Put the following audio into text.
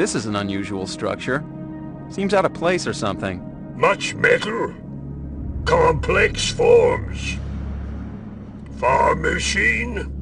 This is an unusual structure. Seems out of place or something. Much metal. Complex forms. Farm machine.